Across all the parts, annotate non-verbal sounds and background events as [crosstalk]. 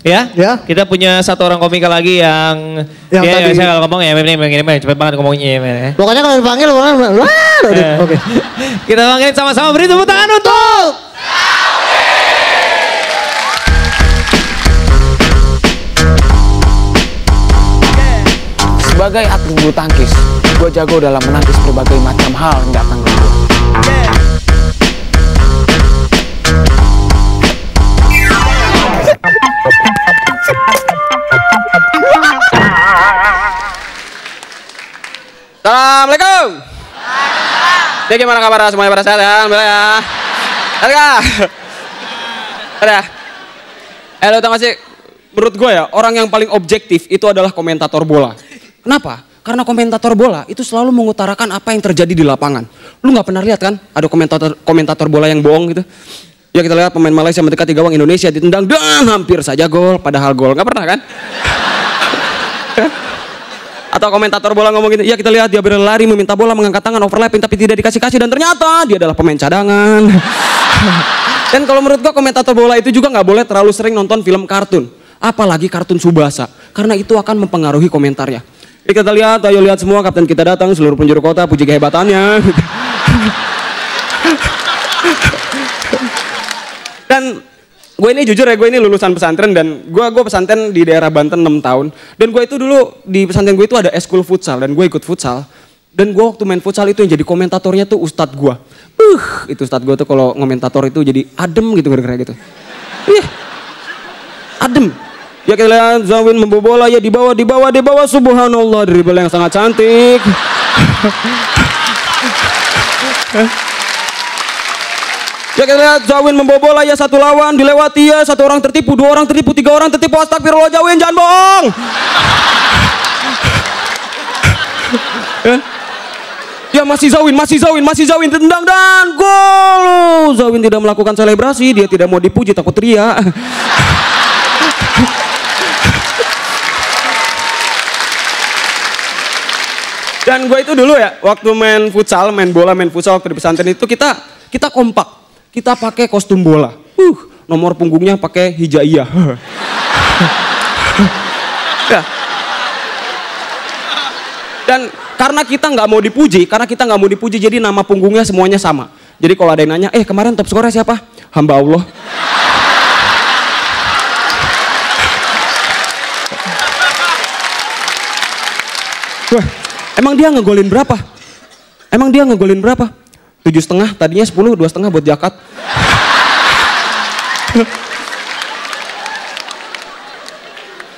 Ya, Ya. kita punya satu orang komika lagi yang, Yang ya, tadi- saya kalau ngomong ya ini ini ini cepet banget ngomongnya ya. Pokoknya kalau dipanggil orang wah, Eh. oke. [laughs] Kita panggilin sama-sama beri tepuk tangan untuk Sebagai atlet bulu tangkis, gue jago dalam menangkis berbagai macam hal yang datang ke gue. Assalamualaikum. Jadi gimana kabar semuanya pada sehat ya? Alhamdulillah ya. Sehat ya? Eh lo tau gak sih, menurut gue ya, orang yang paling objektif itu adalah komentator bola. Kenapa? Karena komentator bola itu selalu mengutarakan apa yang terjadi di lapangan. Lu nggak pernah lihat kan ada komentator komentator bola yang bohong gitu? Ya kita lihat pemain Malaysia mendekati gawang Indonesia ditendang dan hampir saja gol, padahal gol. Nggak pernah kan? Atau komentator bola ngomong gitu, ya kita lihat dia berlari meminta bola mengangkat tangan overlapping tapi tidak dikasih-kasih dan ternyata dia adalah pemain cadangan. [laughs] dan kalau menurut gua komentator bola itu juga nggak boleh terlalu sering nonton film kartun. Apalagi kartun Subasa, karena itu akan mempengaruhi komentarnya. Jadi kita lihat, ayo lihat semua kapten kita datang, seluruh penjuru kota, puji kehebatannya. [laughs] dan gue ini jujur ya gue ini lulusan pesantren dan gue gue pesantren di daerah Banten 6 tahun. Dan gue itu dulu di pesantren gue itu ada eskul futsal dan gue ikut futsal. Dan gue waktu main futsal itu yang jadi komentatornya tuh ustadz gue uh itu ustadz gue tuh kalau komentator itu jadi adem gitu kira-kira gitu. Ih adem. Ya kita lihat Zawin membawa bola ya di bawah di bawah di bawah. Subhanallah dribble yang sangat cantik [laughs] Ya kita lihat Zawin membawa bola ya satu lawan dilewati ya satu orang tertipu dua orang tertipu tiga orang tertipu astagfirullah Zawin jangan bohong. ya. Ya masih Zawin, masih Zawin, masih Zawin tendang dan gol. Zawin tidak melakukan selebrasi, dia tidak mau dipuji takut teriak. Dan gue itu dulu ya, waktu main futsal, main bola, main futsal waktu di pesantren itu kita kita kompak, kita pakai kostum bola. Uh, nomor punggungnya pakai hijaiyah. [laughs] ya. Dan karena kita nggak mau dipuji, karena kita nggak mau dipuji, jadi nama punggungnya semuanya sama. Jadi kalau ada yang nanya, eh kemarin top skornya siapa? Hamba Allah. [laughs] Wah, emang dia ngegolin berapa? Emang dia ngegolin berapa? Tujuh setengah, tadinya sepuluh, dua setengah buat jakat.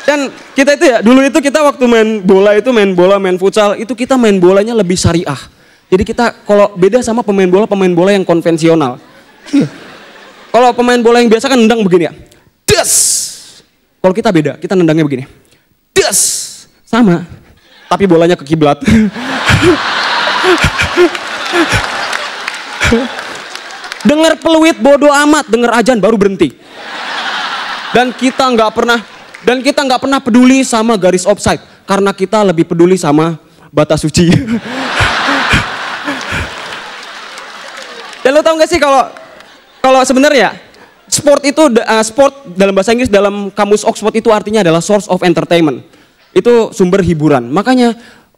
Dan kita itu ya, dulu itu kita waktu main bola itu main bola, main futsal, itu kita main bolanya lebih syariah. Jadi kita kalau beda sama pemain bola, pemain bola yang konvensional. Kalau pemain bola yang biasa kan nendang begini ya. Des. Kalau kita beda, kita nendangnya begini. Des. Sama. Tapi bolanya ke kiblat. [laughs] [laughs] dengar peluit bodoh amat, dengar ajan baru berhenti. Dan kita nggak pernah dan kita nggak pernah peduli sama garis offside karena kita lebih peduli sama batas suci. [laughs] dan lo tau gak sih kalau kalau sebenarnya sport itu uh, sport dalam bahasa Inggris dalam kamus Oxford itu artinya adalah source of entertainment. Itu sumber hiburan. Makanya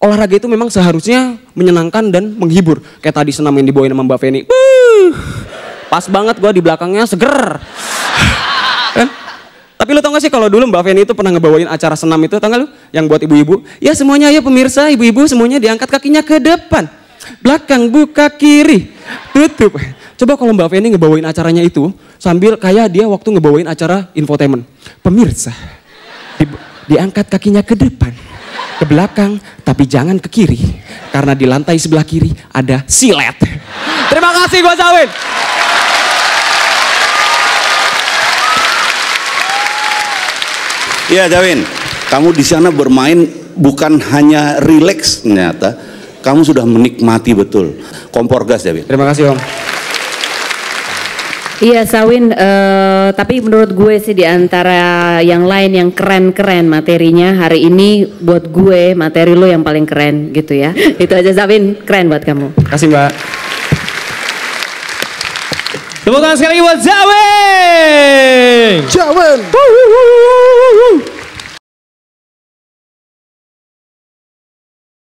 olahraga itu memang seharusnya menyenangkan dan menghibur. Kayak tadi senam yang dibawain sama Mbak Feni. Pas banget gua di belakangnya seger. kan? [sighs] Tapi lo tau gak sih kalau dulu Mbak Feni itu pernah ngebawain acara senam itu, tau gak lu? Yang buat ibu-ibu. Ya semuanya ya pemirsa, ibu-ibu semuanya diangkat kakinya ke depan. Belakang buka kiri, tutup. Coba kalau Mbak Feni ngebawain acaranya itu sambil kayak dia waktu ngebawain acara infotainment. Pemirsa, di- diangkat kakinya ke depan, ke belakang, tapi jangan ke kiri. Karena di lantai sebelah kiri ada silet. Terima kasih Gua Zawin. Iya Jawin, kamu di sana bermain bukan hanya rileks ternyata, kamu sudah menikmati betul. Kompor gas Jawin. Terima kasih Om. Iya Sawin, eh, tapi menurut gue sih di antara yang lain yang keren-keren materinya hari ini buat gue materi lo yang paling keren gitu ya. [laughs] Itu aja Sawin, keren buat kamu. Terima kasih Mbak. Tepuk tangan sekali lagi buat Zawin. Jawan.